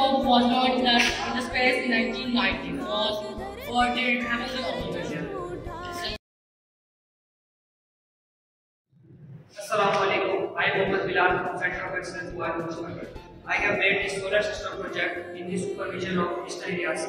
telescope was launched into space in 1990 was for the heavenly observation. Assalamu alaikum. I am Mohammad Bilal from Center of Excellence Dubai. I have made this solar system project in the supervision of Mr. Ilyas.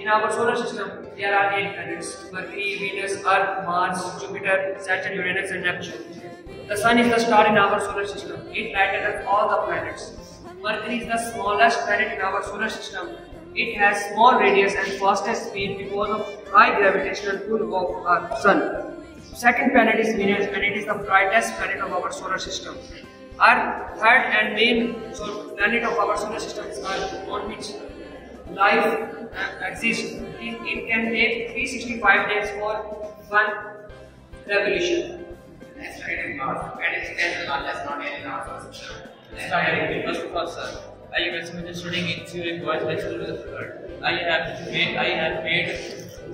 In our solar system, there are eight planets Mercury, Venus, Earth, Mars, Jupiter, Saturn, Uranus, and Neptune. The Sun is the star in our solar system. It lightens up all the planets. Mercury is the smallest planet in our solar system. It has small radius and fastest speed because of high gravitational pull of our Sun. Second planet is Venus and it is the brightest planet of our solar system. Our third and main planet of our solar system is Earth, on which life uh, exists. It, it can take 365 days for one revolution. Next item Mars. When it is largest not in our solar system. Next item First of I am estimated studying in Zurich Boys High School. I have made I have made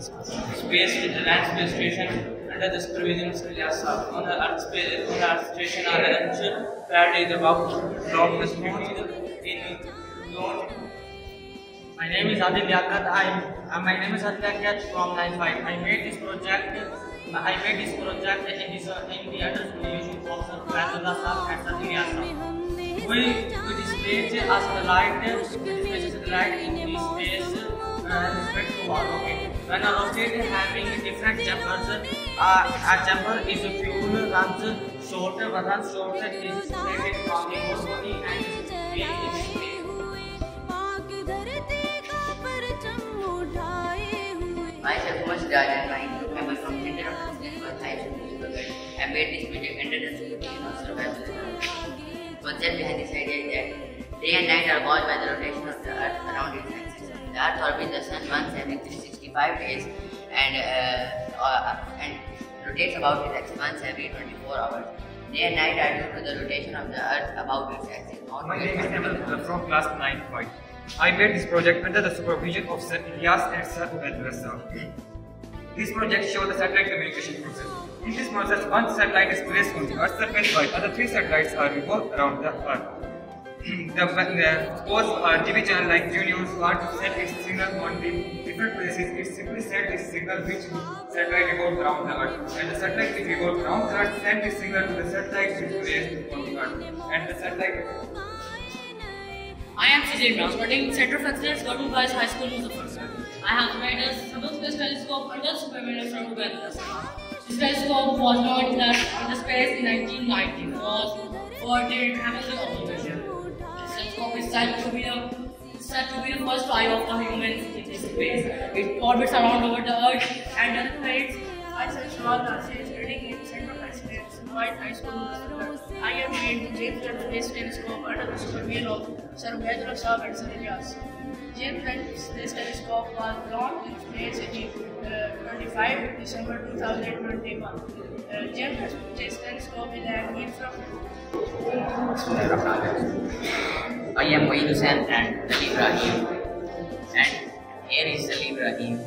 space in the land space station under the supervision of NASA. On the Earth space on the Earth station, our launch pad is about speed in launch. My name is Adil Yakat. I uh, my name is Adil from 95. I made this project. I made this project in this in the under supervision of Sir Faizullah Sahab and Sir Ilyas We we displayed a satellite, displayed a satellite in space uh, respect to our rocket. When a rocket having different chambers, uh, a chamber is a fuel runs short, runs short, is separated from the whole body and being. Myself, Umar Siraj, and my member from Center of for High School I made this project day and night are caused by the rotation of the Earth around its axis. The Earth orbits the Sun once every 365 days and uh, uh, and rotates about its axis once every 24 hours. Day and night are due to the rotation of the Earth about its axis. My name is to- Ahmed from class 9.5. I made this project under the supervision of Sir Ilyas and Sir Sahab. This project shows the satellite communication process. In this process, one satellite is placed on the Earth's surface while other three satellites are revolved around the Earth. The, the suppose uh, our TV channel like Juniors want to send its signal on the different places, it simply sends its signal which satellite revolves around the Earth. And the satellite which revolves around the Earth sends its signal to the satellite which placed on the Earth. And the satellite I am CJ Brown, studying Center of Excellence, Government Boys High School, Muzaffargarh. I have made a Hubble Space Telescope under the supervision of Ubaidullah This telescope was launched into space in 1990 was for the observation. This telescope is said to be the said to be the first eye of the humans in space. It orbits around over the Earth and demonstrates I such Ron Narcissus studying in Center of White High School. I have made James Webb Space Telescope under the supervision of Sir Ubaidullah Sahab and Sir Ilyas. James Webb Space Telescope was launched in space in uh, 25 December 2021. Uh, James Webb Space Telescope is an infrared I am Wahid Hussain and Salih Ibrahim. And here is Salih Ibrahim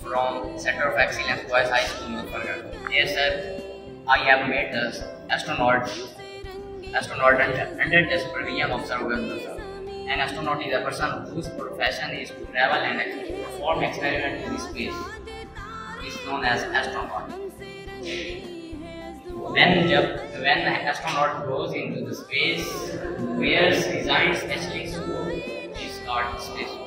from Center of Excellence Boys High School, Muzaffargarh. Here, sir, I have made the astronaut, astronaut under, under the supervision of Sir. An astronaut is a person whose profession is to travel and perform experiments in space. He is known as astronaut. When, when the astronaut goes into the space where resides actually so is called space.